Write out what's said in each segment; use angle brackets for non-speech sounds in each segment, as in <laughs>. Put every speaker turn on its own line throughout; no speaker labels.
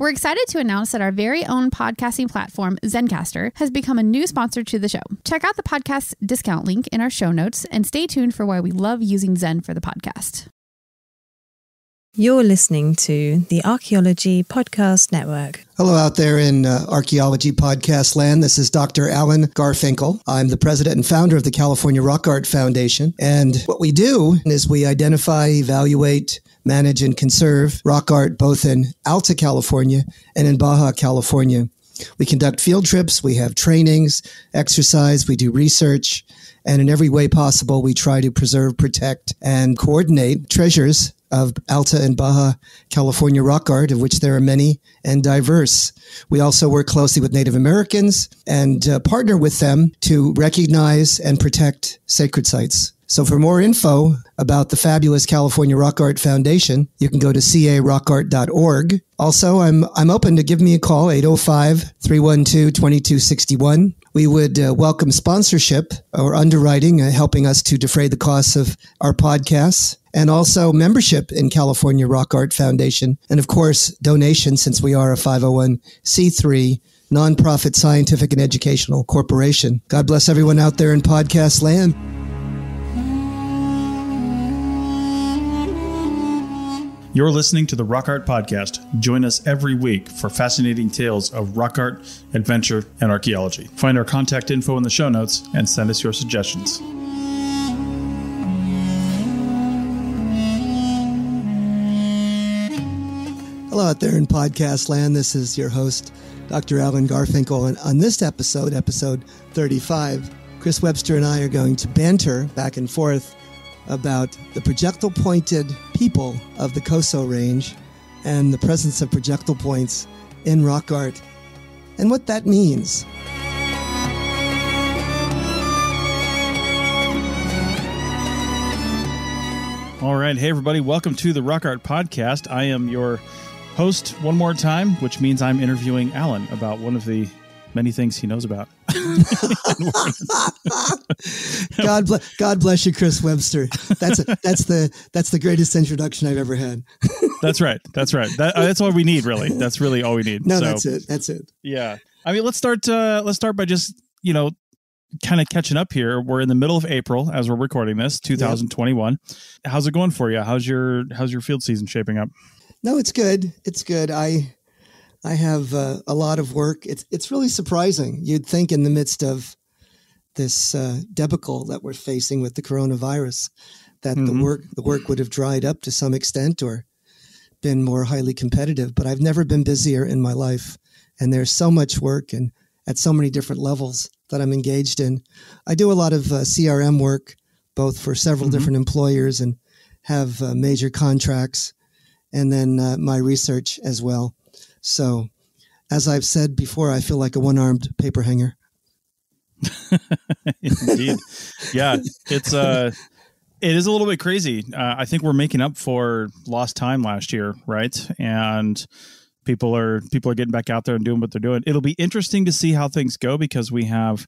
We're excited to announce that our very own podcasting platform, Zencastr, has become a new sponsor to the show. Check out the podcast discount link in our show notes and stay tuned for why we love using Zen for the podcast.
You're listening to the Archaeology Podcast Network.
Hello, out there in uh, archaeology podcast land. This is Dr. Alan Garfinkel. I'm the president and founder of the California Rock Art Foundation. And what we do is we identify, evaluate, manage and conserve rock art both in Alta California and in Baja California. We conduct field trips, we have trainings, exercise, we do research, and in every way possible, we try to preserve, protect, and coordinate treasures of Alta and Baja California rock art, of which there are many and diverse. We also work closely with Native Americans and uh, partner with them to recognize and protect sacred sites. So for more info about the fabulous California Rock Art Foundation, you can go to carockart.org. Also, I'm, I'm open to give me a call, 805-312-2261. We would uh, welcome sponsorship or underwriting, uh, helping us to defray the costs of our podcasts and also membership in California Rock Art Foundation. And of course, donation since we are a 501c3 nonprofit scientific and educational corporation. God bless everyone out there in podcast land.
You're listening to the Rock Art Podcast. Join us every week for fascinating tales of rock art, adventure, and archaeology. Find our contact info in the show notes and send us your suggestions.
Hello, out there in podcast land. This is your host, Dr. Alan Garfinkel. And on this episode, episode 35, Chris Webster and I are going to banter back and forth about the projectile pointed people of the Coso Range and the presence of projectile points in rock art and what that means.
All right. Hey, everybody. Welcome to the Rock Art Podcast. I am your host one more time, which means I'm interviewing Alan about one of the many things he knows about. <laughs> <laughs>
God bless, God bless you, Chris Webster. That's a, that's the that's the greatest introduction I've ever had. <laughs>
that's right. That's right. That, uh, that's all we need, really. That's really all we need.
No, so, that's it. That's it.
Yeah. I mean, let's start. Uh, let's start by just you know, kind of catching up here. We're in the middle of April as we're recording this, 2021. Yep. How's it going for you? How's your How's your field season shaping up?
No, it's good. It's good. I I have uh, a lot of work. It's it's really surprising. You'd think in the midst of this uh, debacle that we're facing with the coronavirus, that mm-hmm. the work the work would have dried up to some extent or been more highly competitive. But I've never been busier in my life, and there's so much work and at so many different levels that I'm engaged in. I do a lot of uh, CRM work, both for several mm-hmm. different employers and have uh, major contracts, and then uh, my research as well. So, as I've said before, I feel like a one armed paper hanger. <laughs>
Indeed. yeah. It's, uh, it is a little bit crazy. Uh, I think we're making up for lost time last year, right? And people are people are getting back out there and doing what they're doing. It'll be interesting to see how things go because we have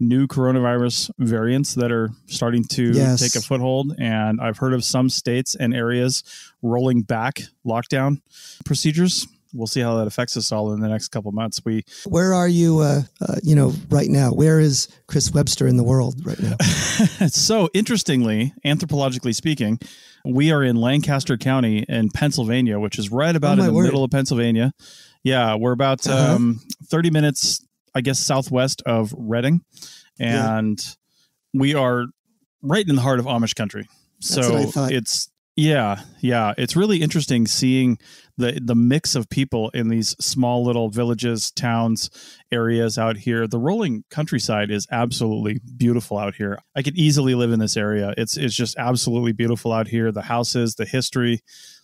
new coronavirus variants that are starting to yes. take a foothold, and I've heard of some states and areas rolling back lockdown procedures we'll see how that affects us all in the next couple months. We
where are you? Uh, uh, you know, right now, where is Chris Webster in the world right now? <laughs>
so interestingly, anthropologically speaking, we are in Lancaster County in Pennsylvania, which is right about oh, in the word. middle of Pennsylvania. Yeah, we're about uh-huh. um, thirty minutes, I guess, southwest of Reading, and yeah. we are right in the heart of Amish country. That's so it's yeah, yeah, it's really interesting seeing the the mix of people in these small little villages, towns, areas out here. The rolling countryside is absolutely beautiful out here. I could easily live in this area. It's it's just absolutely beautiful out here. The houses, the history,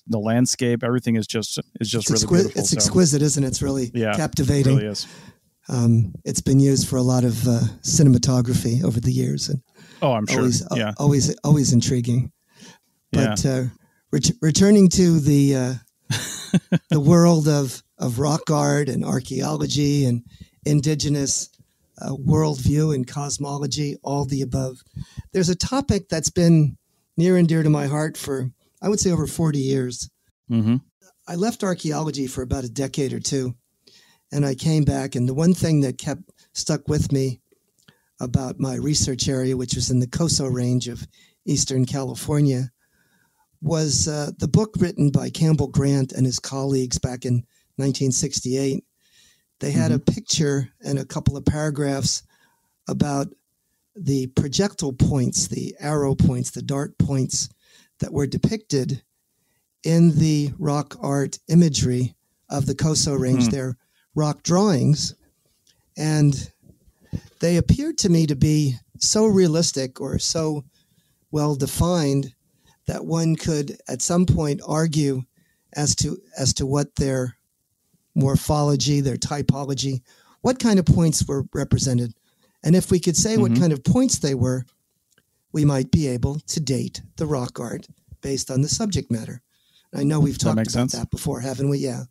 the landscape, everything is just is just
it's
really beautiful.
It's so, exquisite, isn't it? It's really yeah, captivating.
It really is.
Um, it's been used for a lot of uh, cinematography over the years, and
oh, I'm sure.
Always,
yeah,
always, always intriguing. But yeah. uh, ret- returning to the uh, <laughs> the world of, of rock art and archaeology and indigenous uh, worldview and cosmology, all the above. There's a topic that's been near and dear to my heart for, I would say, over 40 years. Mm-hmm. I left archaeology for about a decade or two, and I came back. And the one thing that kept stuck with me about my research area, which was in the Coso Range of Eastern California, was uh, the book written by Campbell Grant and his colleagues back in 1968. They had mm-hmm. a picture and a couple of paragraphs about the projectile points, the arrow points, the dart points that were depicted in the rock art imagery of the Coso Range. Mm. They're rock drawings. And they appeared to me to be so realistic or so well defined that one could at some point argue as to as to what their morphology, their typology, what kind of points were represented. And if we could say mm-hmm. what kind of points they were, we might be able to date the rock art based on the subject matter. I know we've talked about sense? that before, haven't we? Yeah.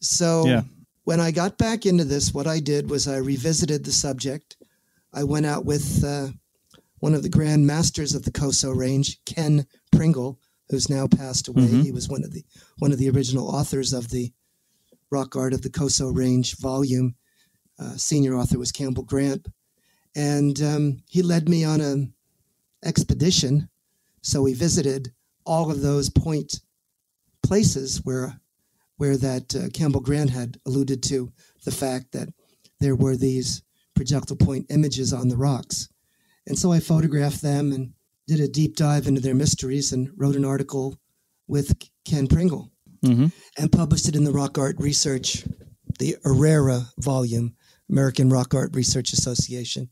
So yeah. when I got back into this, what I did was I revisited the subject. I went out with uh, one of the grand masters of the Coso range, Ken Pringle, who's now passed away. Mm-hmm. He was one of the one of the original authors of the Rock Art of the Coso Range volume. Uh, senior author was Campbell Grant, and um, he led me on an expedition. So we visited all of those point places where where that uh, Campbell Grant had alluded to the fact that there were these projectile point images on the rocks. And so I photographed them and did a deep dive into their mysteries and wrote an article with Ken Pringle mm-hmm. and published it in the Rock Art Research, the ARARA volume, American Rock Art Research Association.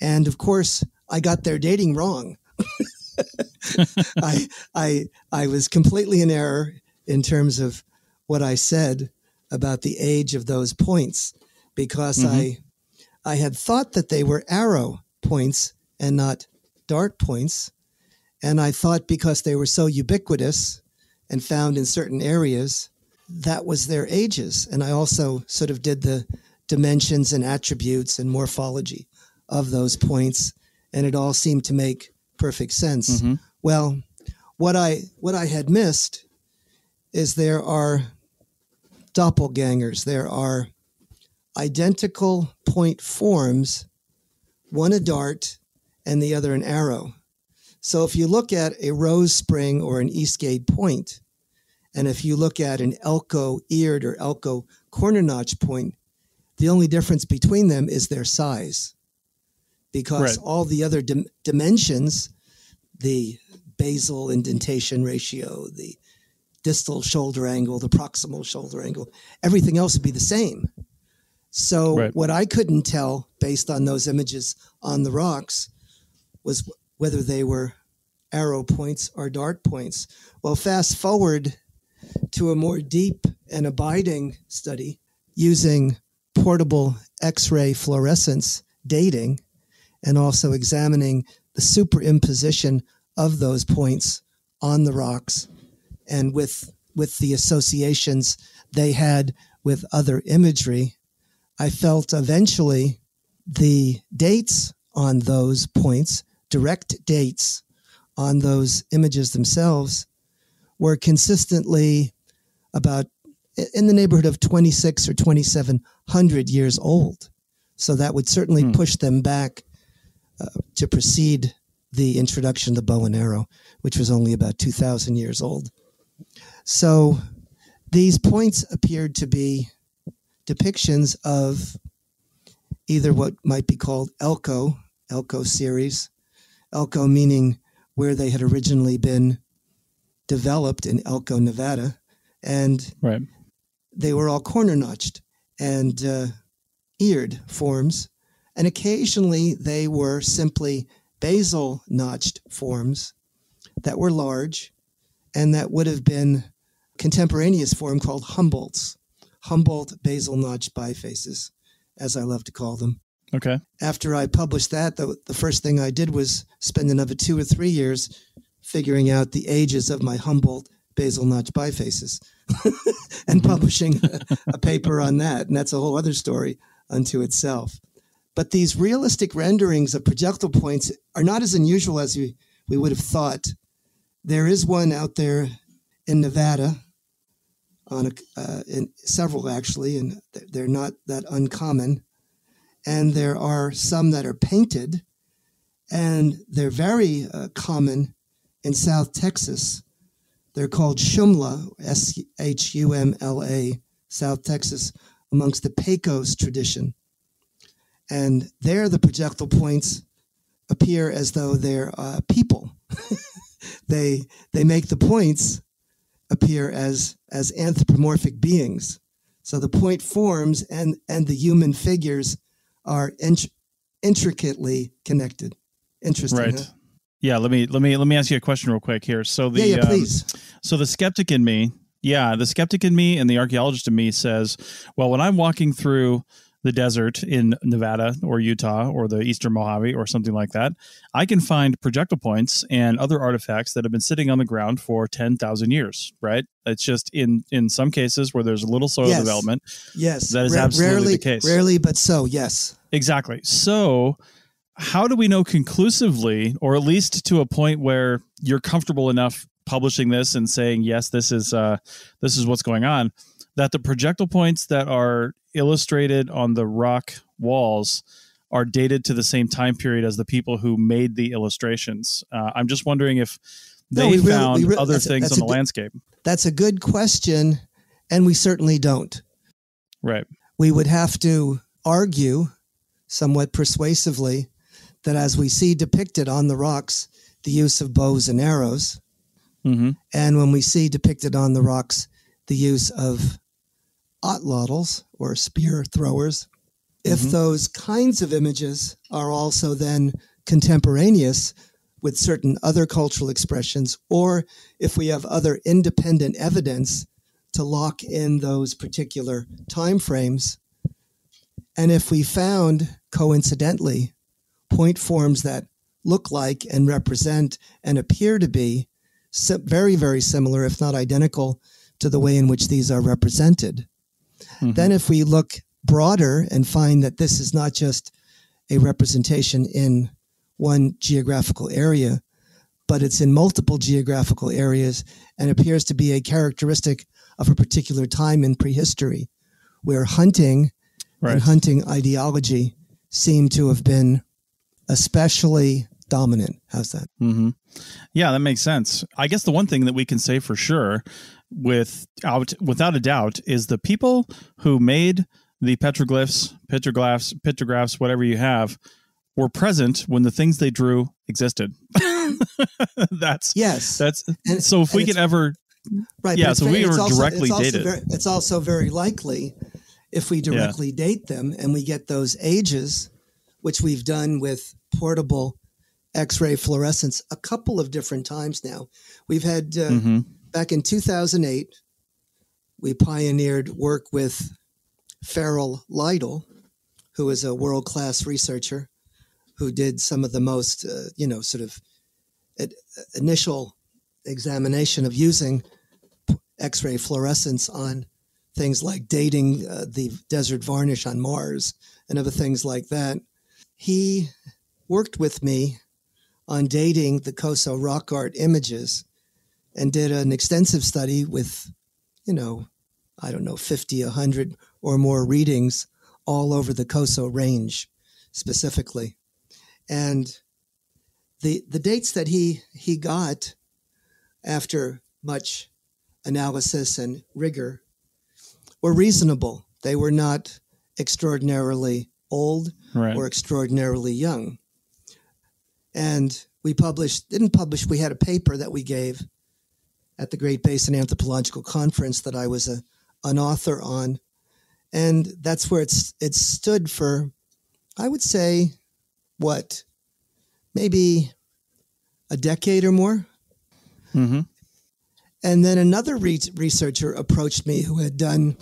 And of course, I got their dating wrong. <laughs> I, I, I was completely in error in terms of what I said about the age of those points because mm-hmm. I I had thought that they were arrow points and not dart points. And I thought because they were so ubiquitous and found in certain areas, that was their ages. And I also sort of did the dimensions and attributes and morphology of those points. And it all seemed to make perfect sense. Mm-hmm. Well, what I what I had missed is there are doppelgangers. There are identical point forms, one a dart and the other an arrow. So if you look at a rose spring or an Eastgate point, and if you look at an Elko eared or Elko corner notch point, the only difference between them is their size. Because right. all the other dim- dimensions, the basal indentation ratio, the distal shoulder angle, the proximal shoulder angle. Everything else would be the same. So right. what I couldn't tell based on those images on the rocks was whether they were arrow points or dart points. Well, fast forward to a more deep and abiding study using portable X-ray fluorescence dating and also examining the superimposition of those points on the rocks and with with the associations they had with other imagery, I felt eventually the dates on those points, direct dates on those images themselves, were consistently about in the neighborhood of 26 or 2700 years old. So that would certainly hmm. push them back uh, to precede the introduction of the bow and arrow, which was only about 2000 years old. So these points appeared to be depictions of either what might be called Elko, Elko series, Elko meaning where they had originally been developed in Elko, Nevada, and
right.
they were all corner notched and uh, eared forms, and occasionally they were simply basal notched forms that were large and that would have been contemporaneous form called Humboldt's, Humboldt basal notch bifaces, as I love to call them.
Okay.
After I published that, the, the first thing I did was spend another two or three years figuring out the ages of my Humboldt basal notch bifaces <laughs> and mm-hmm. publishing a, a paper on that. And that's a whole other story unto itself. But these realistic renderings of projectile points are not as unusual as we, we would have thought there is one out there in Nevada on a, uh, in several actually, and they're not that uncommon. And there are some that are painted, and they're very uh, common in South Texas. They're called Shumla, S H U M L A, South Texas, amongst the Pecos tradition. And there, the projectile points appear as though they're uh, people. <laughs> they they make the points appear as as anthropomorphic beings. So the point forms and and the human figures are int- intricately connected. Interesting. Right. Huh?
Yeah, let me let me let me ask you a question real quick here. So the
yeah, yeah, please.
Um, so the skeptic in me, yeah, the skeptic in me and the archaeologist in me says, well, when I'm walking through the desert in Nevada or Utah or the Eastern Mojave or something like that, I can find projectile points and other artifacts that have been sitting on the ground for 10,000 years, right? It's just in in some cases where there's a little soil
yes.
development.
Yes.
That is absolutely
rarely,
the case.
Rarely, but so, yes.
Exactly. So, how do we know conclusively, or at least to a point where you're comfortable enough publishing this and saying, yes, this is uh, this is what's going on, that the projectile points that are illustrated on the rock walls are dated to the same time period as the people who made the illustrations. Uh, I'm just wondering if they no, found really, other things on the good, landscape.
That's a good question, and we certainly don't.
Right.
We would have to argue somewhat persuasively that as we see depicted on the rocks, the use of bows and arrows, mm-hmm. and when we see depicted on the rocks, the use of atlatls or spear throwers, if mm-hmm. those kinds of images are also then contemporaneous with certain other cultural expressions, or if we have other independent evidence to lock in those particular time frames, and if we found coincidentally point forms that look like and represent and appear to be very, very similar, if not identical, to the way in which these are represented, Mm-hmm. Then, if we look broader and find that this is not just a representation in one geographical area, but it's in multiple geographical areas and appears to be a characteristic of a particular time in prehistory where hunting right. and hunting ideology seem to have been especially dominant. How's that?
Mm-hmm. Yeah, that makes sense. I guess the one thing that we can say for sure without without a doubt is the people who made the petroglyphs, petroglyphs, pictographs, whatever you have, were present when the things they drew existed. <laughs> <laughs> that's
yes.
That's and, so. If we could ever,
right?
Yeah. So we were
also,
directly
it's
dated.
Very, it's also very likely if we directly yeah. date them and we get those ages, which we've done with portable X-ray fluorescence a couple of different times now. We've had. Uh, mm-hmm back in 2008, we pioneered work with Farrel Lytle, who is a world class researcher who did some of the most, uh, you know, sort of initial examination of using X ray fluorescence on things like dating uh, the desert varnish on Mars and other things like that. He worked with me on dating the Coso rock art images and did an extensive study with, you know, I don't know, 50, 100 or more readings all over the Coso range specifically. And the, the dates that he, he got after much analysis and rigor were reasonable. They were not extraordinarily old right. or extraordinarily young. And we published, didn't publish, we had a paper that we gave at the Great Basin Anthropological Conference that I was a, an author on. And that's where it's it stood for, I would say, what, maybe a decade or more. Mm-hmm. And then another re- researcher approached me who had done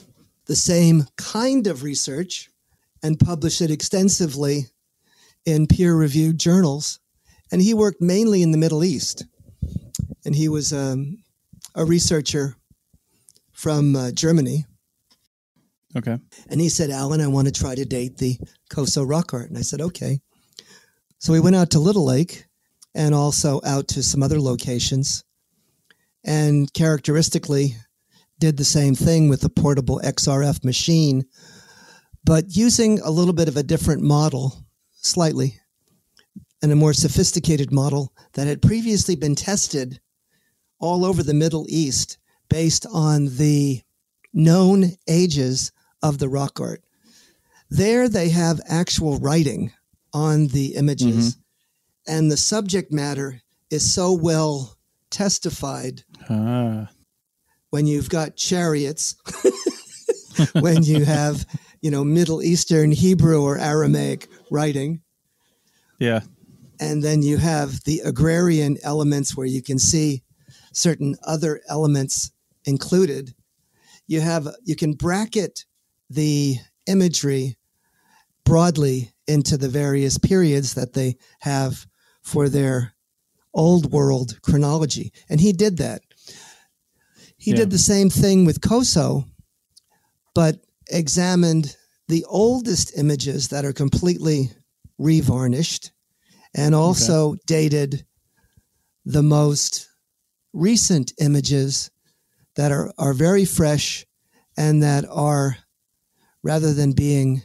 the same kind of research and published it extensively in peer reviewed journals. And he worked mainly in the Middle East. And he was um, a researcher from uh, Germany.
Okay.
And he said, Alan, I want to try to date the Coso rock art. And I said, okay. So we went out to Little Lake and also out to some other locations. And characteristically, did the same thing with the portable XRF machine, but using a little bit of a different model, slightly, and a more sophisticated model that had previously been tested all over the Middle East based on the known ages of the rock art. There they have actual writing on the images, mm-hmm. and the subject matter is so well testified. Ah when you've got chariots, <laughs> when you have, you know, Middle Eastern Hebrew or Aramaic writing.
Yeah.
And then you have the agrarian elements where you can see certain other elements included. You have you can bracket the imagery broadly into the various periods that they have for their old world chronology. And he did that. He yeah. did the same thing with Coso, but examined the oldest images that are completely revarnished and also okay. dated the most recent images that are, are very fresh and that are, rather than being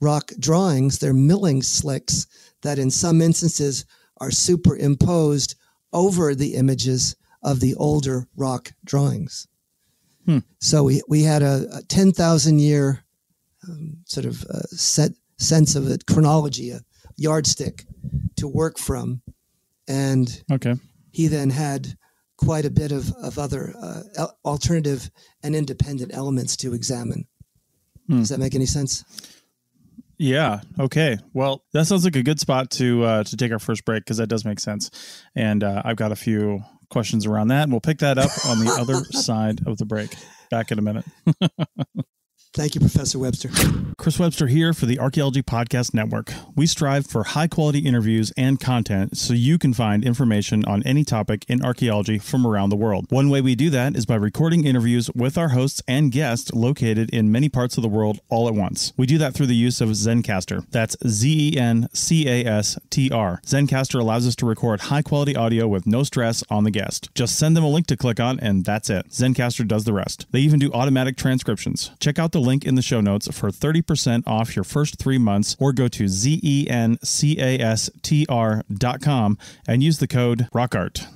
rock drawings, they're milling slicks that in some instances are superimposed over the images of the older rock drawings. Hmm. So we, we had a, a 10,000 year um, sort of uh, set sense of it, chronology, a yardstick to work from. And
okay.
he then had quite a bit of, of other uh, alternative and independent elements to examine. Hmm. Does that make any sense?
Yeah. Okay. Well, that sounds like a good spot to uh, to take our first break because that does make sense, and uh, I've got a few questions around that. And we'll pick that up on the other <laughs> side of the break. Back in a minute. <laughs>
Thank you, Professor Webster.
Chris Webster here for the Archaeology Podcast Network. We strive for high quality interviews and content so you can find information on any topic in archaeology from around the world. One way we do that is by recording interviews with our hosts and guests located in many parts of the world all at once. We do that through the use of Zencastr. That's Z E N C A S T R. Zencastr allows us to record high quality audio with no stress on the guest. Just send them a link to click on, and that's it. Zencastr does the rest. They even do automatic transcriptions. Check out the link in the show notes for 30% off your first three months or go to zencastr.com and use the code ROCKART.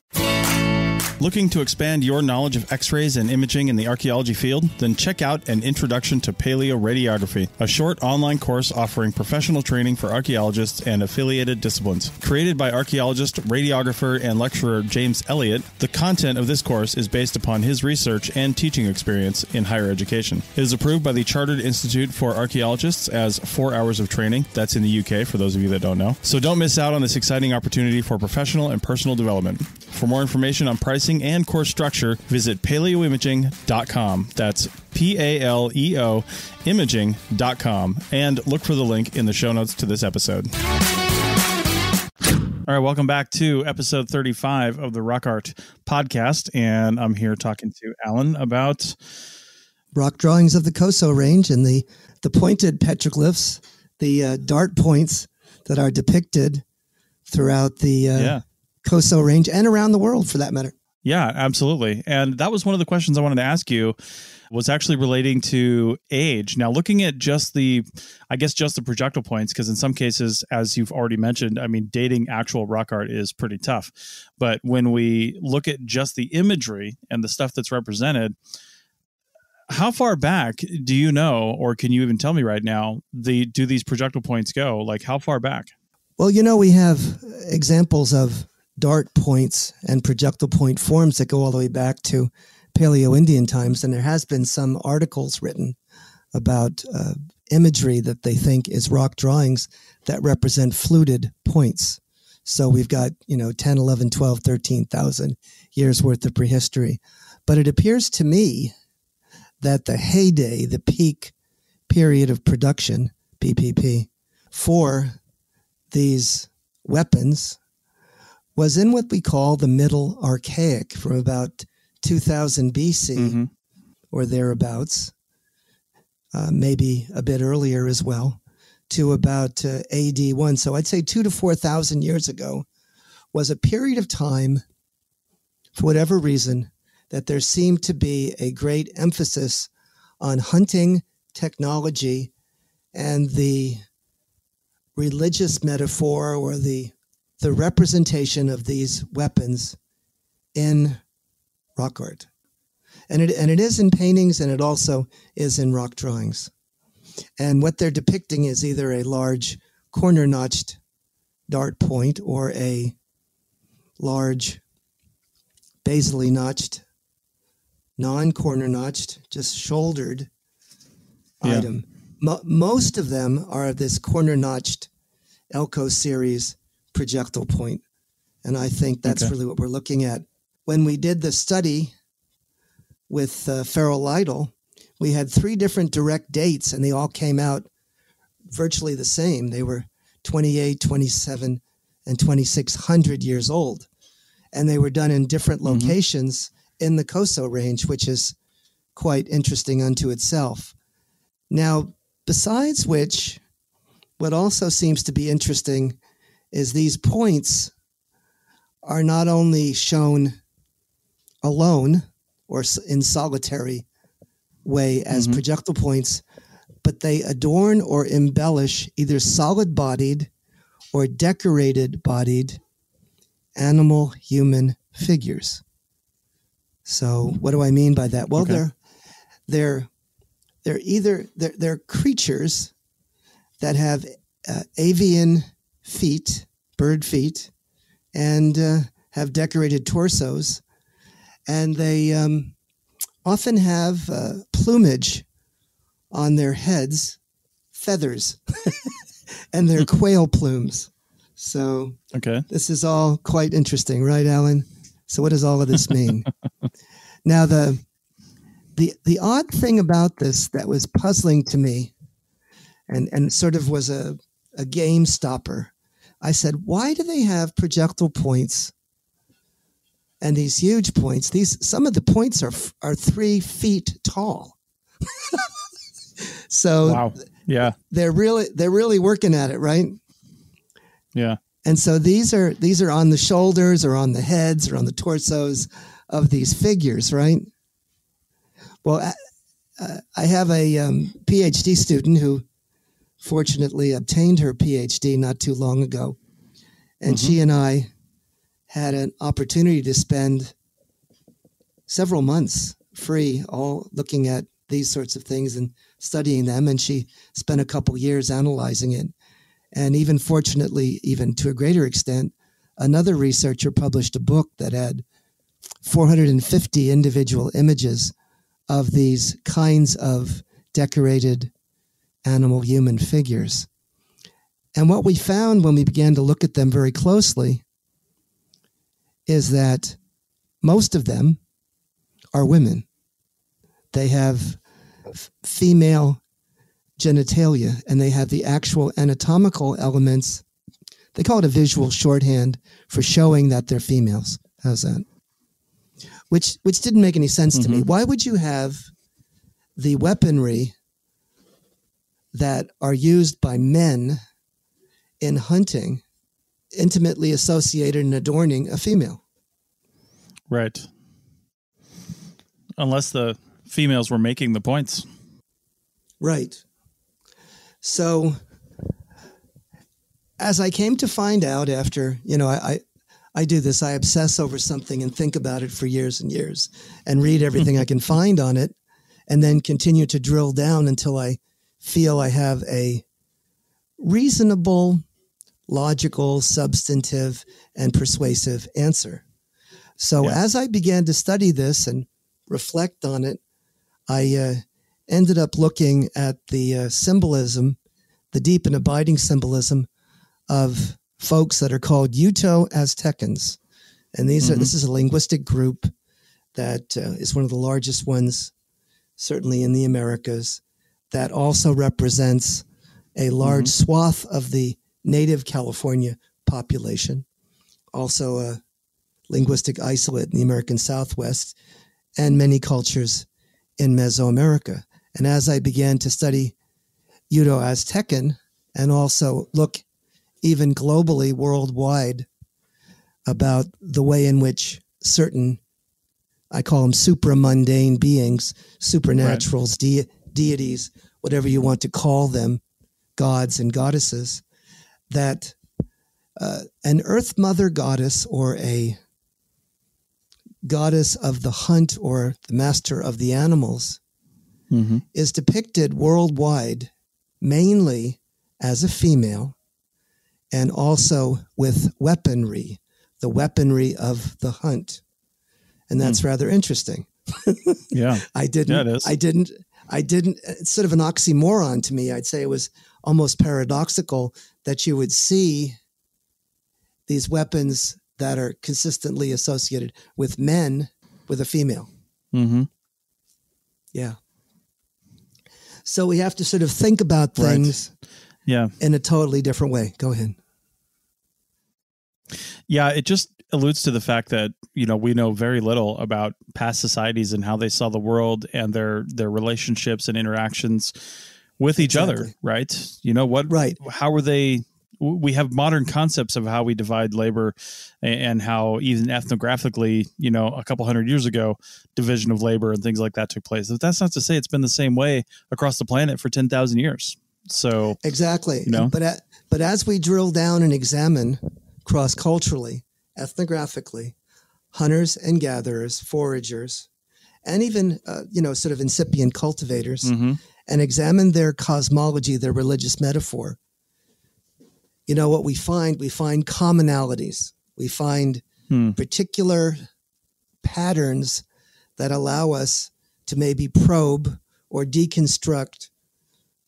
Looking to expand your knowledge of x rays and imaging in the archaeology field? Then check out An Introduction to Paleoradiography, a short online course offering professional training for archaeologists and affiliated disciplines. Created by archaeologist, radiographer, and lecturer James Elliott, the content of this course is based upon his research and teaching experience in higher education. It is approved by the Chartered Institute for Archaeologists as four hours of training. That's in the UK, for those of you that don't know. So don't miss out on this exciting opportunity for professional and personal development. For more information on pricing, and course structure, visit paleoimaging.com. That's P A L E O imaging.com and look for the link in the show notes to this episode. All right, welcome back to episode 35 of the Rock Art podcast. And I'm here talking to Alan about
rock drawings of the Coso Range and the, the pointed petroglyphs, the uh, dart points that are depicted throughout the uh, yeah. Coso Range and around the world for that matter.
Yeah, absolutely. And that was one of the questions I wanted to ask you was actually relating to age. Now, looking at just the, I guess, just the projectile points, because in some cases, as you've already mentioned, I mean, dating actual rock art is pretty tough. But when we look at just the imagery and the stuff that's represented, how far back do you know, or can you even tell me right now, the do these projectile points go? Like, how far back?
Well, you know, we have examples of dart points and projectile point forms that go all the way back to Paleo Indian times. And there has been some articles written about uh, imagery that they think is rock drawings that represent fluted points. So we've got, you know, 10, 11, 12, 13,000 years worth of prehistory. But it appears to me that the heyday, the peak period of production, PPP, for these weapons was in what we call the Middle Archaic from about 2000 BC mm-hmm. or thereabouts, uh, maybe a bit earlier as well, to about uh, AD 1. So I'd say two to 4,000 years ago was a period of time, for whatever reason, that there seemed to be a great emphasis on hunting technology and the religious metaphor or the the representation of these weapons in rock art. And it, and it is in paintings and it also is in rock drawings. And what they're depicting is either a large corner notched dart point or a large basally notched, non corner notched, just shouldered yeah. item. Mo- most of them are of this corner notched Elko series projectile point. And I think that's okay. really what we're looking at. When we did the study with uh, Farrel Lytle, we had three different direct dates and they all came out virtually the same. They were 28, 27, and 2600 years old. And they were done in different mm-hmm. locations in the Coso range, which is quite interesting unto itself. Now, besides which, what also seems to be interesting is these points are not only shown alone or in solitary way as mm-hmm. projectile points, but they adorn or embellish either solid bodied or decorated bodied animal human figures. So what do I mean by that? Well, okay. they're they're they're either they're, they're creatures that have uh, avian feet, bird feet, and uh, have decorated torsos, and they um, often have uh, plumage on their heads, feathers, <laughs> and their <laughs> quail plumes. So,
okay,
this is all quite interesting, right, Alan? So, what does all of this <laughs> mean? now, the the the odd thing about this that was puzzling to me and and sort of was a a game stopper i said why do they have projectile points and these huge points? These some of the points are are three feet tall. <laughs> So
wow. Yeah.
they're really they're really working at it right?
Yeah.
And so these are these are on the shoulders or on the heads or on the torsos of these figures right? Well, uh, I have a um, PhD student who fortunately obtained her PhD not too long ago. And mm-hmm. she and I had an opportunity to spend several months free, all looking at these sorts of things and studying them. And she spent a couple years analyzing it. And even fortunately, even to a greater extent, another researcher published a book that had 450 individual images of these kinds of decorated animal human figures. And what we found when we began to look at them very closely is that most of them are women. They have f- female genitalia and they have the actual anatomical elements. They call it a visual shorthand for showing that they're females. How's that? which which didn't make any sense mm-hmm. to me. Mm-hmm. Why would you have the weaponry that are used by men in hunting intimately associated and adorning a female?
Right. Unless the females were making the points.
Right. So as I came to find out after, you know, I, I do this. I obsess over something and think about it for years and years and read everything hmm. I can find on it and then continue to drill down until I feel I have a reasonable, logical, substantive, and persuasive answer. So yeah. as I began to study this and reflect on it, I uh, ended up looking at the uh, symbolism, the deep and abiding symbolism of folks that are called Uto Aztecans. And these mm-hmm. are this is a linguistic group that uh, is one of the largest ones, certainly in the Americas, that also represents a large mm-hmm. swath of the native California population, also a linguistic isolate in the American Southwest, and many cultures in Mesoamerica. And as I began to study Uto Aztecan and also look even globally, worldwide, about the way in which certain I call them supramundane beings, supernaturals, right. de- deities, whatever you want to call them, gods and goddesses, that uh, an earth mother goddess or a goddess of the hunt or the master of the animals mm-hmm. is depicted worldwide mainly as a female and also with weaponry, the weaponry of the hunt. And that's mm. rather interesting. <laughs>
yeah.
I didn't
yeah,
I didn't I didn't it's sort of an oxymoron to me. I'd say it was almost paradoxical that you would see these weapons that are consistently associated with men with a female.
Mm-hmm.
Yeah. So we have to sort of think about things
right. yeah.
in a totally different way. Go ahead.
Yeah, it just alludes to the fact that, you know, we know very little about past societies and how they saw the world and their their relationships and interactions with each exactly. other, right? You know what
right.
how were they we have modern concepts of how we divide labor and how even ethnographically, you know, a couple hundred years ago, division of labor and things like that took place. But that's not to say it's been the same way across the planet for 10,000 years. So
exactly,
you know,
but at, but as we drill down and examine cross culturally, ethnographically, hunters and gatherers, foragers, and even uh, you know sort of incipient cultivators, mm-hmm. and examine their cosmology, their religious metaphor you know what we find we find commonalities we find hmm. particular patterns that allow us to maybe probe or deconstruct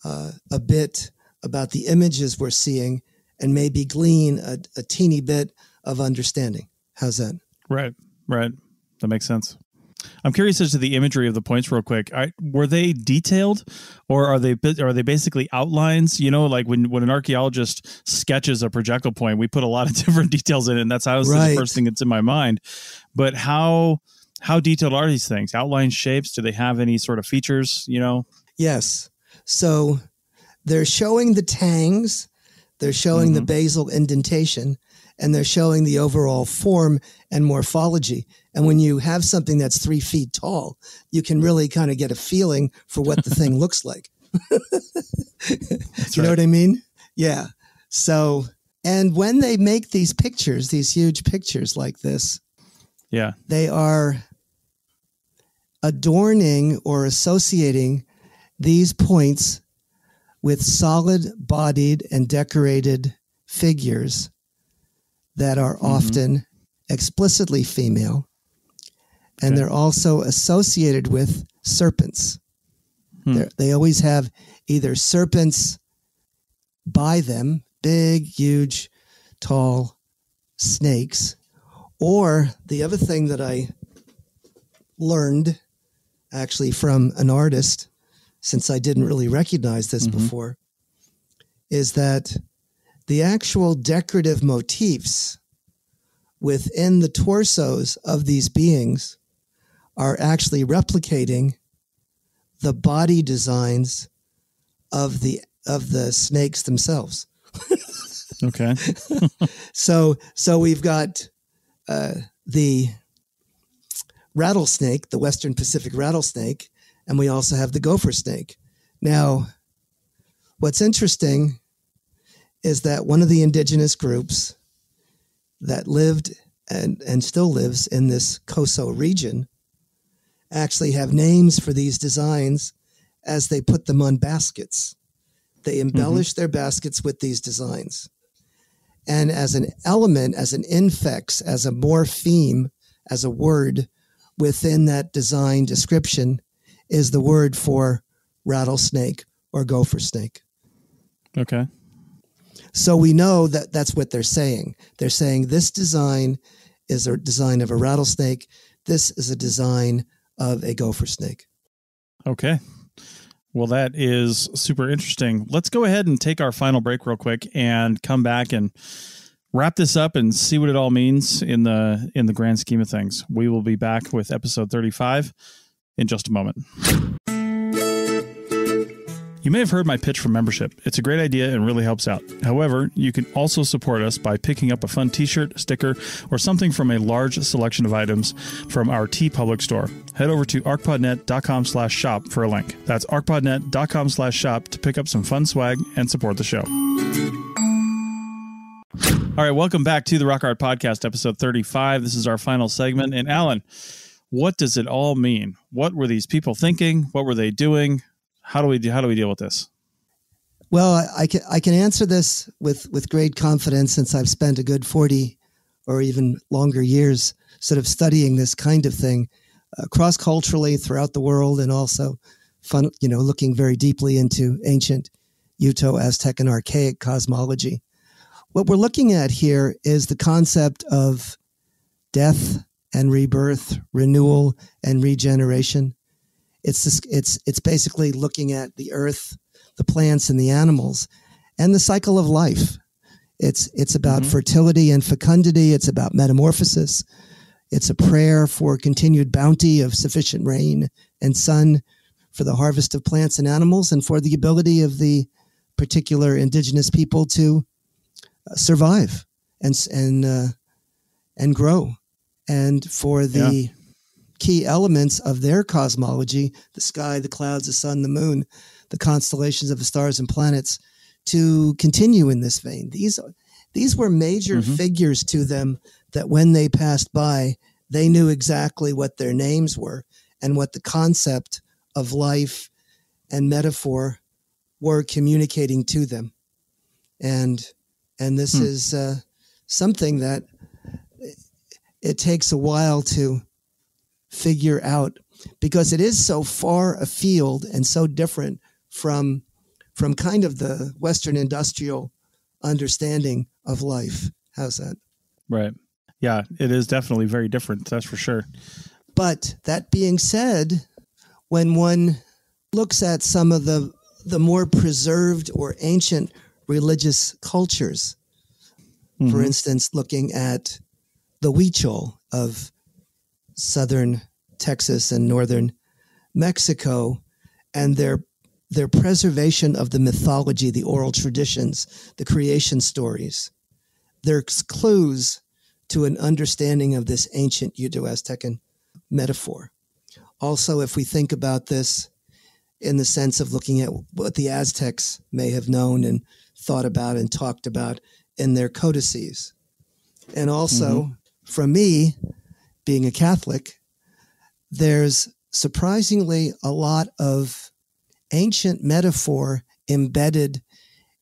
uh, a bit about the images we're seeing and maybe glean a, a teeny bit of understanding how's that
right right that makes sense I'm curious as to the imagery of the points, real quick. I, were they detailed, or are they are they basically outlines? You know, like when when an archaeologist sketches a projectile point, we put a lot of <laughs> different details in it, and that's how right. the first thing that's in my mind. But how how detailed are these things? Outline shapes? Do they have any sort of features? You know?
Yes. So they're showing the tangs, they're showing mm-hmm. the basal indentation, and they're showing the overall form and morphology. And when you have something that's three feet tall, you can really kind of get a feeling for what the thing <laughs> looks like. you right. know what I mean? Yeah. So, and when they make these pictures, these huge pictures like this,
yeah,
they are adorning or associating these points with solid bodied and decorated figures that are mm-hmm. often explicitly female, and okay. they're also associated with serpents. Hmm. They always have either serpents by them, big, huge, tall snakes, or the other thing that I learned actually from an artist, since I didn't really recognize this mm-hmm. before, is that the actual decorative motifs within the torsos of these beings are actually replicating the body designs of the of the snakes themselves. <laughs>
okay. <laughs>
so so we've got uh, the rattlesnake, the Western Pacific rattlesnake, and we also have the gopher snake. Now, what's interesting is that one of the indigenous groups that lived and, and still lives in this Coso region actually have names for these designs as they put them on baskets. They embellish mm-hmm. their baskets with these designs. And as an element, as an infix, as a morpheme, as a word within that design description is the word for rattlesnake or gopher snake.
Okay.
So we know that that's what they're saying. They're saying this design is a design of a rattlesnake. This is a design of a gopher snake.
Okay. Well, that is super interesting. Let's go ahead and take our final break real quick and come back and wrap this up and see what it all means in the in the grand scheme of things. We will be back with episode 35 in just a moment. You may have heard my pitch for membership. It's a great idea and really helps out. However, you can also support us by picking up a fun t-shirt, sticker, or something from a large selection of items from our TeePublic store. Head over to arcpodnet.com slash shop for a link. That's arcpodnet.com slash shop to pick up some fun swag and support the show. All right, welcome back to the Rock Art Podcast, episode 35. This is our final segment. And Alan, what does it all mean? What were these people thinking? What were they doing? How do we how do we deal with this?
Well, I, I can I can answer this with with great confidence since I've spent a good forty or even longer years sort of studying this kind of thing uh, cross culturally throughout the world, and also fun you know looking very deeply into ancient Uto Aztec and archaic cosmology. What we're looking at here is the concept of death and rebirth, renewal and regeneration. It's just, it's it's basically looking at the earth, the plants and the animals, and the cycle of life. It's it's about mm-hmm. fertility and fecundity. It's about metamorphosis. It's a prayer for continued bounty of sufficient rain and sun for the harvest of plants and animals, and for the ability of the particular indigenous people to uh, survive and and uh, and grow, and for the yeah key elements of their cosmology the sky, the clouds, the sun, the moon, the constellations of the stars and planets to continue in this vein. These, these were major mm-hmm. figures to them that when they passed by, they knew exactly what their names were and what the concept of life and metaphor were communicating to them. And and this hmm. is uh, something that it takes a while to figure out because it is so far afield and so different from from kind of the western industrial understanding of life. How's that?
Right. Yeah it is definitely very different that's for sure.
But that being said when one looks at some of the the more preserved or ancient religious cultures mm-hmm. for instance looking at the Huichol of southern Texas and northern Mexico and their their preservation of the mythology, the oral traditions, the creation stories. There's clues to an understanding of this ancient Uto-Aztecan metaphor. Also, if we think about this in the sense of looking at what the Aztecs may have known and thought about and talked about in their codices. And also, mm-hmm. from me, being a Catholic, there's surprisingly a lot of ancient metaphor embedded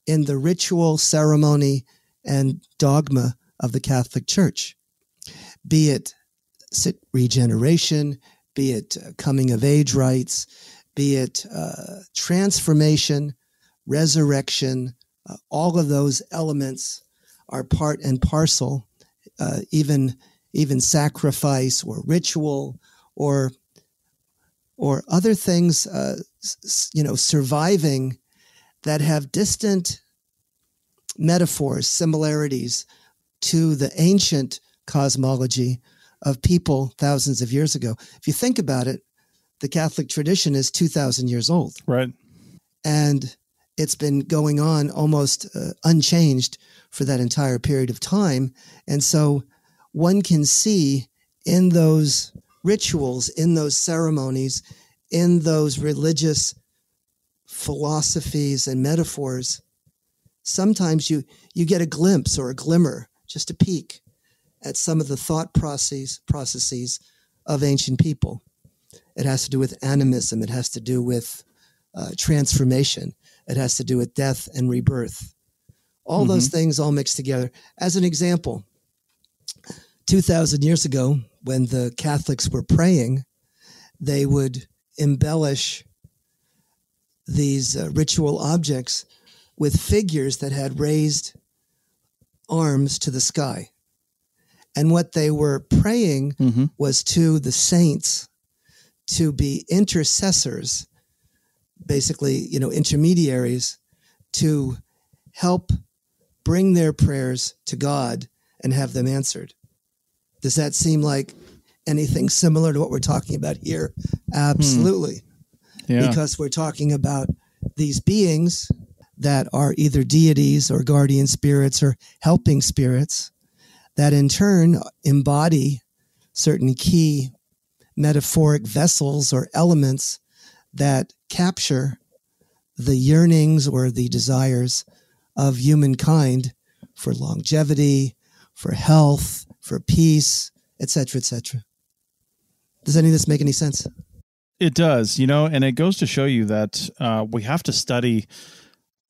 in the ritual, ceremony, and dogma of the Catholic Church, be it regeneration, be it uh, coming of age rites, be it uh, transformation, resurrection, uh, all of those elements are part and parcel, uh, even even sacrifice or ritual or or other things, uh, you know, surviving that have distant metaphors, similarities to the ancient cosmology of people thousands of years ago. If you think about it, the Catholic tradition is 2,000 years old.
Right.
And it's been going on almost uh, unchanged for that entire period of time. And so one can see in those rituals, in those ceremonies, in those religious philosophies and metaphors, sometimes you, you get a glimpse or a glimmer, just a peek at some of the thought processes, processes of ancient people. It has to do with animism, it has to do with uh, transformation, it has to do with death and rebirth. All mm-hmm. those things all mixed together. As an example, 2,000 years ago, when the Catholics were praying, they would embellish these uh, ritual objects with figures that had raised arms to the sky. And what they were praying mm-hmm. was to the saints to be intercessors, basically, you know, intermediaries to help bring their prayers to God and have them answered. Does that seem like anything similar to what we're talking about here? Absolutely. Hmm. Yeah. Because we're talking about these beings that are either deities or guardian spirits or helping spirits that in turn embody certain key metaphoric vessels or elements that capture the yearnings or the desires of humankind for longevity, for health, for peace, etc., etc. Does any of this make any sense?
It does, you know, and it goes to show you that uh, we have to study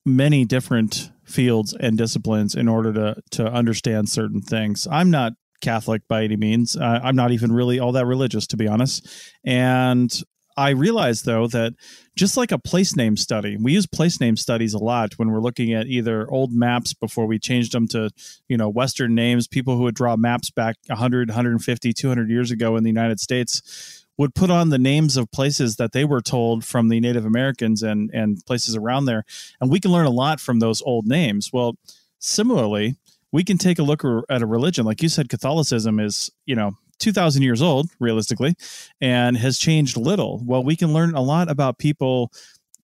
many different fields and disciplines in order to to understand certain things. I'm not Catholic by any means. Uh, I'm not even really all that religious, to be honest. And I realized though that just like a place name study, we use place name studies a lot when we're looking at either old maps before we changed them to, you know, Western names, people who would draw maps back 100, 150, 200 years ago in the United States would put on the names of places that they were told from the Native Americans and, and places around there. And we can learn a lot from those old names. Well, similarly, we can take a look at a religion. Like you said, Catholicism is, you know, 2000 years old realistically and has changed little well we can learn a lot about people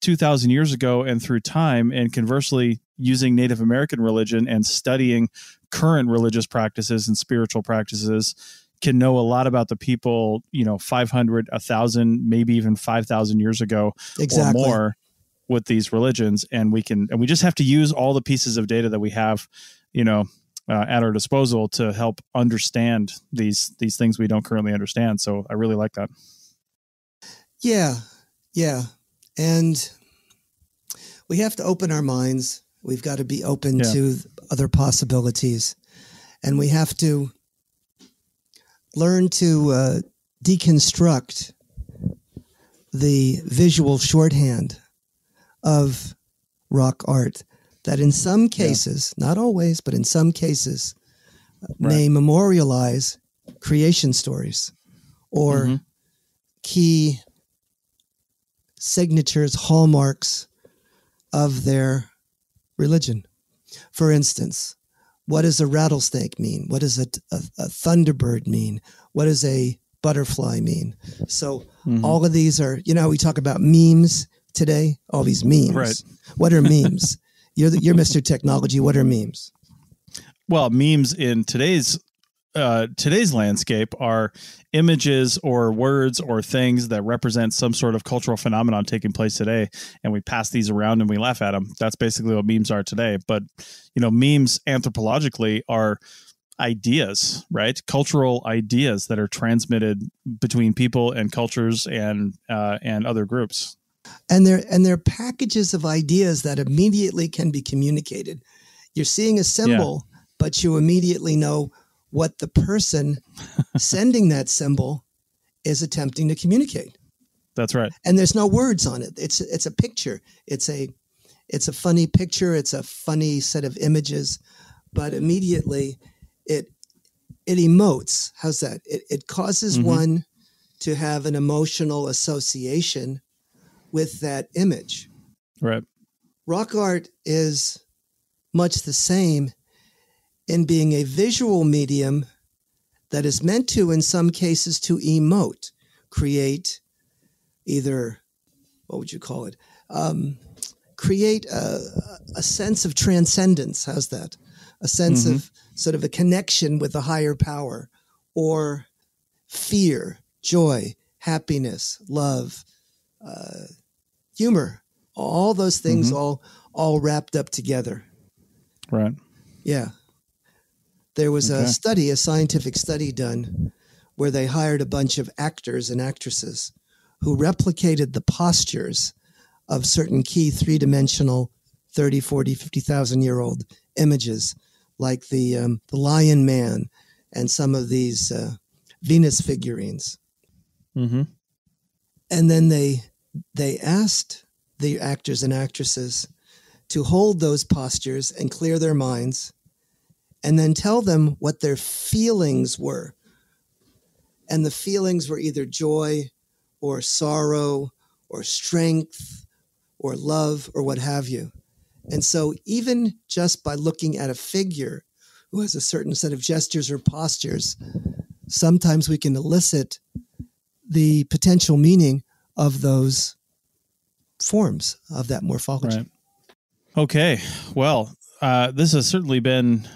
2000 years ago and through time and conversely using native american religion and studying current religious practices and spiritual practices can know a lot about the people you know 500 1000 maybe even 5000 years ago exactly. or more with these religions and we can and we just have to use all the pieces of data that we have you know uh, at our disposal to help understand these these things we don't currently understand. So I really like that.
Yeah, yeah, and we have to open our minds. We've got to be open yeah. to other possibilities, and we have to learn to uh, deconstruct the visual shorthand of rock art that in some cases, yeah. not always, but in some cases, right. may memorialize creation stories or mm-hmm. key signatures, hallmarks of their religion. For instance, what does a rattlesnake mean? What does a, a, a thunderbird mean? What does a butterfly mean? So mm-hmm. all of these are, you know, we talk about memes today, all these memes. Right. What are memes? <laughs> You're the, you're Mr. Technology. What are memes?
Well, memes in today's uh, today's landscape are images or words or things that represent some sort of cultural phenomenon taking place today, and we pass these around and we laugh at them. That's basically what memes are today. But you know, memes anthropologically are ideas, right? Cultural ideas that are transmitted between people and cultures and uh, and other groups
and they're and they're packages of ideas that immediately can be communicated. You're seeing a symbol yeah. but you immediately know what the person <laughs> sending that symbol is attempting to communicate.
That's right.
And there's no words on it. It's it's a picture. It's a it's a funny picture. It's a funny set of images. But immediately it it emotes. How's that? It, it causes mm-hmm. one to have an emotional association with that image.
Right.
Rock art is much the same in being a visual medium that is meant to, in some cases, to emote, create either, what would you call it? Um, create a, a, sense of transcendence. How's that? A sense mm-hmm. of sort of a connection with a higher power or fear, joy, happiness, love, uh, humor, all those things mm-hmm. all all wrapped up together.
Right.
Yeah. There was okay. a study, a scientific study done where they hired a bunch of actors and actresses who replicated the postures of certain key three-dimensional 30, 40, 50,000 year old images like the um, the lion man and some of these uh, Venus figurines. Mm-hmm. And then they they asked the actors and actresses to hold those postures and clear their minds and then tell them what their feelings were. And the feelings were either joy or sorrow or strength or love or what have you. And so, even just by looking at a figure who has a certain set of gestures or postures, sometimes we can elicit the potential meaning of those forms of that morphology.
Right. Okay. Well, uh, this has certainly been,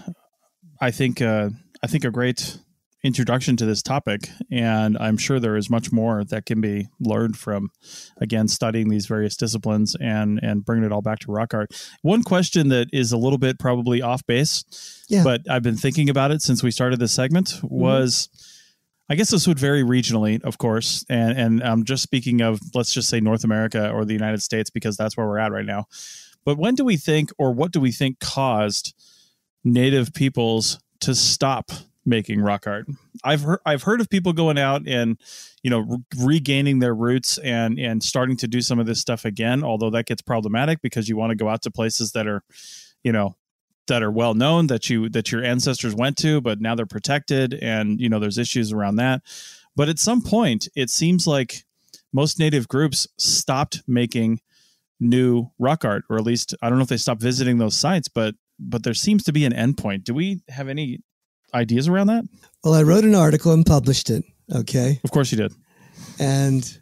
I think, uh, I think a great introduction to this topic, and I'm sure there is much more that can be learned from, again, studying these various disciplines and and bringing it all back to rock art. One question that is a little bit probably off base, yeah. but I've been thinking about it since we started this segment mm-hmm. was. Mm-hmm. I guess this would vary regionally, of course, and and I'm just speaking of let's just say North America or the United States because that's where we're at right now. But when do we think, or what do we think caused Native peoples to stop making rock art. I've heard I've heard of people going out and you know re- regaining their roots and and starting to do some of this stuff again. Although that gets problematic because you want to go out to places that are, you know, that are well known that you that your ancestors went to, but now they're protected and you know there's issues around that. But at some point, it seems like most native groups stopped making new rock art, or at least I don't know if they stopped visiting those sites, but but there seems to be an endpoint. Do we have any ideas around that?
Well, I wrote an article and published it. Okay.
Of course you did.
And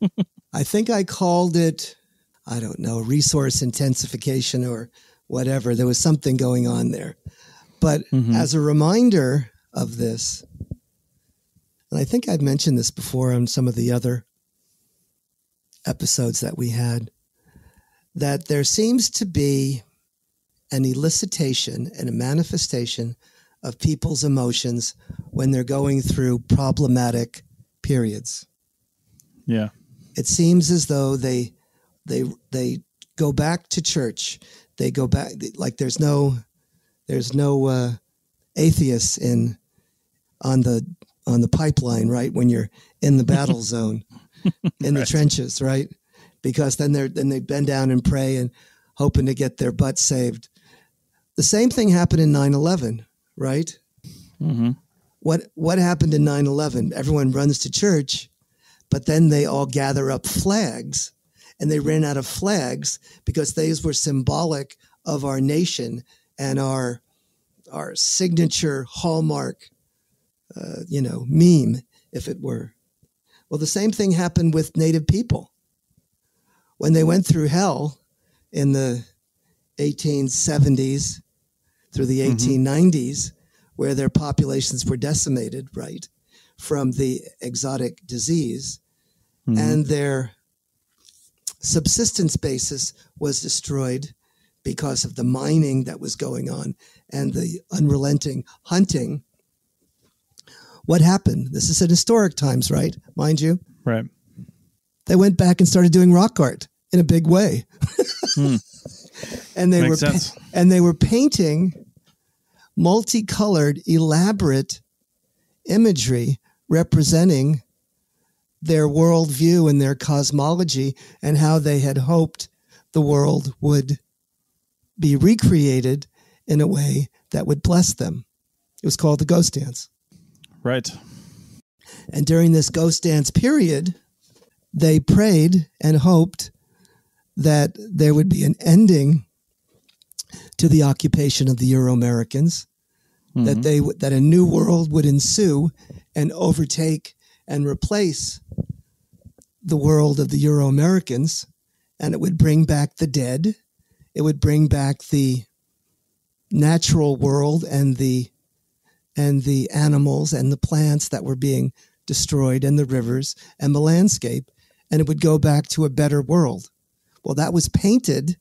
<laughs> I think I called it, I don't know, resource intensification or whatever. There was something going on there. But mm-hmm. as a reminder of this, and I think I've mentioned this before on some of the other episodes that we had, that there seems to be an elicitation and a manifestation of people's emotions when they're going through problematic periods.
Yeah.
It seems as though they they they go back to church. They go back like there's no there's no uh, atheists in on the on the pipeline, right? When you're in the battle <laughs> zone, in right. the trenches, right? Because then they're then they bend down and pray and hoping to get their butt saved. The same thing happened in 9/11 right? Mm-hmm. What what happened in 9/11? Everyone runs to church, but then they all gather up flags, and they ran out of flags because these were symbolic of our nation and our our signature hallmark, uh, you know, meme, if it were. Well, the same thing happened with Native people when they went through hell in the 1870s through the 1890s, mm-hmm. where their populations were decimated, right, from the exotic disease, mm-hmm. and their subsistence basis was destroyed because of the mining that was going on and the unrelenting hunting. What happened? This is in historic times, right? Mind you.
Right.
They went back and started doing rock art in a big way. mm. <laughs> And they Makes were pa- and they were painting multicolored, elaborate imagery representing their worldview and their cosmology and how they had hoped the world would be recreated in a way that would bless them. It was called the ghost dance.
Right.
And during this ghost dance period, they prayed and hoped that there would be an ending to the occupation of the Euro Americans, mm-hmm. that they that a new world would ensue and overtake and replace the world of the Euro Americans, and it would bring back the dead, it would bring back the natural world and the and the animals and the plants that were being destroyed and the rivers and the landscape and it would go back to a better world well that was painted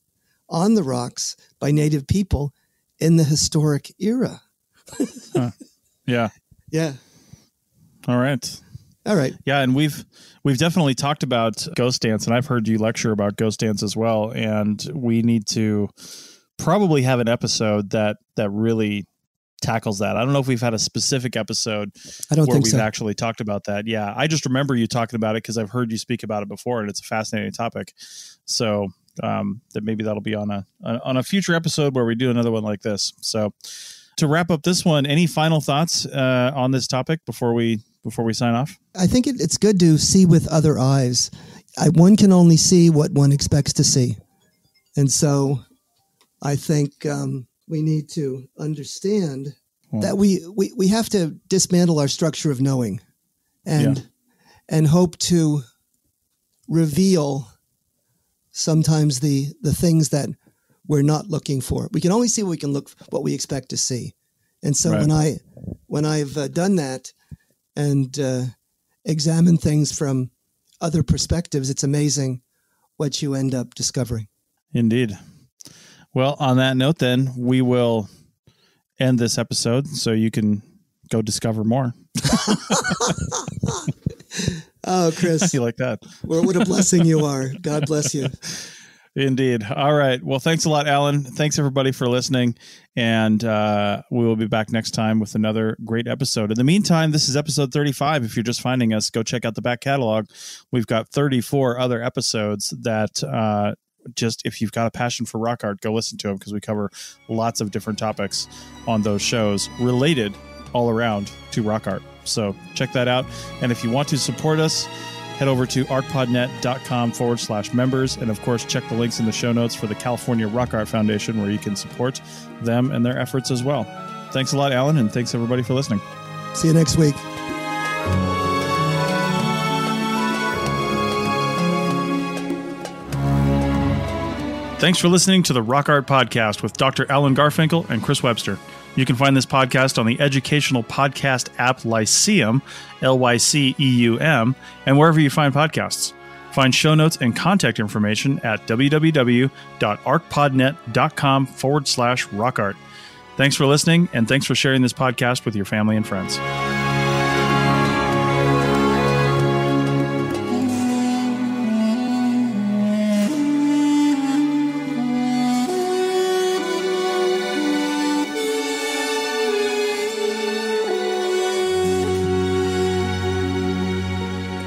on the rocks by native people in the historic era.
huh. Yeah. <laughs>
Yeah.
All right.
All right.
Yeah, and we've we've definitely talked about ghost dance, and I've heard you lecture about ghost dance as well. And we need to probably have an episode that that really tackles that. I don't know if we've had a specific episode
I don't
where
we've
so. actually talked about that. Yeah, I just remember you talking about it because I've heard you speak about it before, and it's a fascinating topic. So um, that maybe that'll be on a on a future episode where we do another one like this. So to wrap up this one, any final thoughts uh, on this topic before we before we sign off?
I think it, it's good to see with other eyes. I, one can only see what one expects to see, and so I think um, we need to understand hmm. that we, we we have to dismantle our structure of knowing, and yeah. and hope to reveal sometimes the the things that we're not looking for. We can only see what we can look what we expect to see. And so right. when I when I've uh, done that and uh, examined things from other perspectives, it's amazing what you end up discovering.
Indeed. Well, on that note, then we will end this episode so you can go discover more. <laughs>
oh, Chris. <laughs>
you like that?
well, what a blessing you are. God bless you. <laughs>
Indeed. All right. Well, thanks a lot, Alan. Thanks everybody for listening. And uh, we will be back next time with another great episode. In the meantime, this is episode 35. If you're just finding us, go check out the back catalog. We've got 34 other episodes that uh, just, if you've got a passion for rock art, go listen to them because we cover lots of different topics on those shows related all around to rock art. So check that out. And if you want to support us, head over to arcpodnet.com forward slash members. And of course, check the links in the show notes for the California Rock Art Foundation, where you can support them and their efforts as well. Thanks a lot, Alan, and thanks everybody for listening.
See you next week.
Thanks for listening to the Rock Art Podcast with Dr. Alan Garfinkel and Chris Webster. You can find this podcast on the educational podcast app Lyceum, L Y C E U M, and wherever you find podcasts. Find show notes and contact information at www.arcpodnet.com forward slash rockart. Thanks for listening, and thanks for sharing this podcast with your family and friends.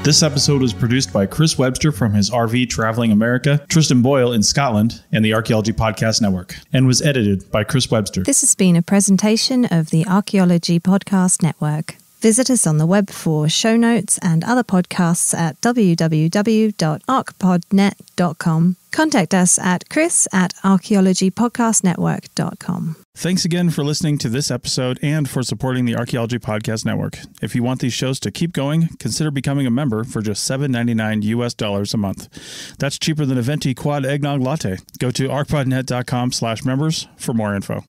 This episode was produced by Chris Webster from his RV Traveling America, Tristan Boyle in Scotland, and the Archaeology Podcast Network, and was edited by Chris Webster.
This has been a presentation of the Archaeology Podcast Network. Visit us on the web for show notes and other podcasts at www.arcpodnet.com. Contact us at chris at archaeologypodcastnetwork.com.
Thanks again for listening to this episode and for supporting the Archaeology Podcast Network. If you want these shows to keep going, consider becoming a member for just $7.99 US dollars a month. That's cheaper than a venti quad eggnog latte. Go to arcpodnet.com slash members for more info.